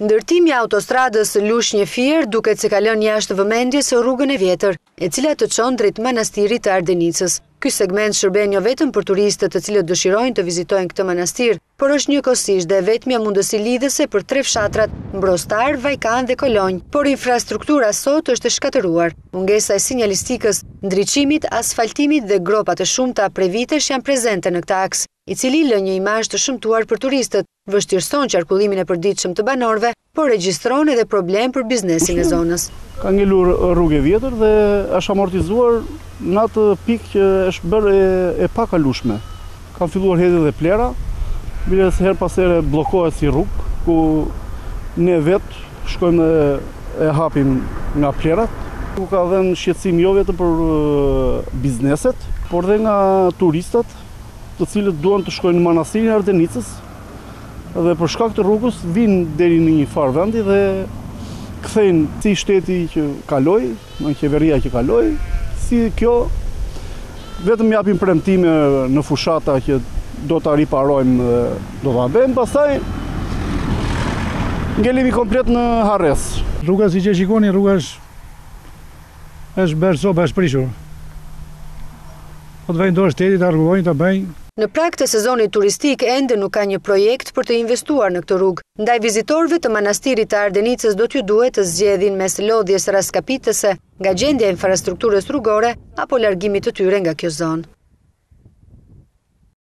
Ndërtimi i autostradës Lushnjë-Fier duket se ka lënë jashtë vëmendjes rrugën e vjetër, e cila të çon drejt Manastirit të Ardenicës. Ky segment shërben jo vetëm për turistët të cilët dëshirojnë të vizitojnë këtë manastir, por është njëkohësisht dhe e vetmja mundësi lidhëse për tre fshatrat Mbrostar, Vajkan dhe Kolonjë. Por infrastruktura sot është e shkatërruar. Mungesa e sinjalistikës, ndriçimit, asfaltimit dhe gropat e shumta prej vitesh janë prezente në këtë aks. i cili lë një imazh të shëmtuar për turistët, vështirëson qarkullimin e përditshëm të banorëve, por regjistron edhe problem për biznesin e zonës. Ka ngelur rrugë e vjetër dhe është amortizuar në atë pikë që është bërë e pakalueshme. Kanë filluar hedhje dhe plera, bile se herë pas here bllokohet si rrugë, ku ne vetë shkojmë dhe e hapim nga plerat. Ku ka dhënë shqetësim jo vetëm për bizneset, por dhe nga turistat. të cilët duan të shkojnë në Manastirin e Ardenicës dhe për shkak të rrugës vijnë deri në një farë vendi dhe kthehen si shteti që kaloi, në qeveria që kaloi, si kjo vetëm japin premtime në fushata që do ta riparojmë dhe do ta bëjmë, pastaj ngelemi komplet në harresë. Rruga siç e shikoni, rruga është Është bërë copa është prishur. Po të vëjnë dorë shteti, ta rregullojnë, ta bëjnë. Në prag të sezonit turistik ende nuk ka një projekt për të investuar në këtë rrugë, ndaj vizitorëve të Manastirit të Ardenicës do t'ju duhet të zgjedhin mes lodhjes rraskapitëse nga gjendja e infrastrukturës rrugore apo largimit të tyre nga kjo zonë.